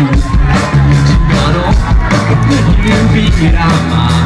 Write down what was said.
수 있는 비라마.